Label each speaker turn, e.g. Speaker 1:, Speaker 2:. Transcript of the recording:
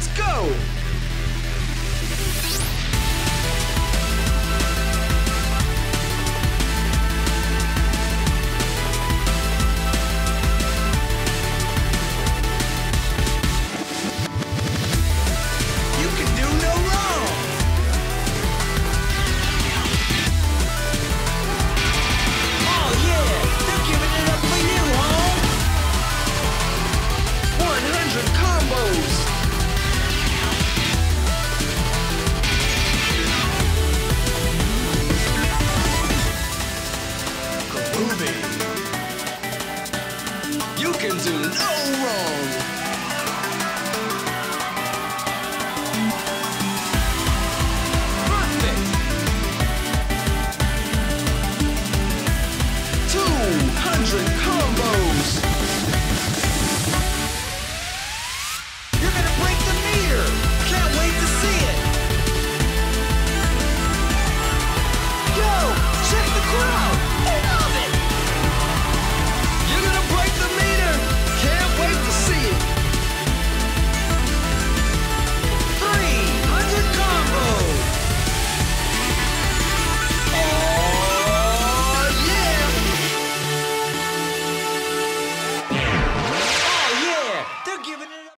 Speaker 1: Let's go! movie. You can do no wrong. Perfect. Two hundred.